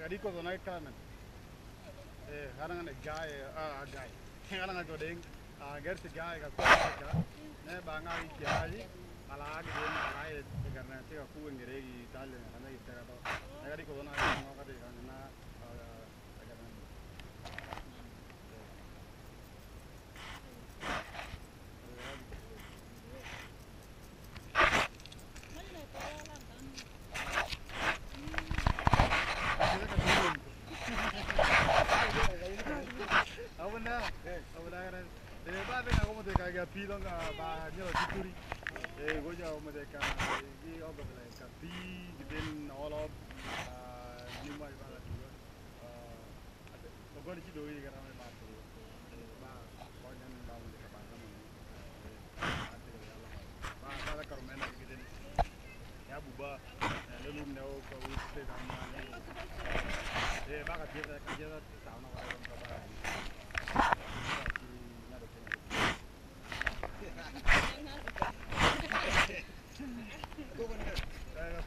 gariko zonai kamen harangane gae gae haranga jodeng gerti gae ga eh, ah, ah, ah, kuaka ne banga ikiaji alaagi den alae eh, garnati ga kuengere gi tale eh, hana itera ba mesti kayak pilong ba nyala dituri. Eh, gua jauh mesti kan. Ini apa bela kan? Pi, then all of lima iba lah juga. Ada, gua di situ ini kan ramai banget. Eh, ba, gua jangan bangun di kamar kamu. Ba, ada karumen lagi gitu. Ya buba, lalu neo kau itu kan. Eh, ba kerja kerja tahun awal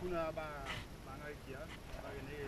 Wunderbar, mangel hier. Frage nee,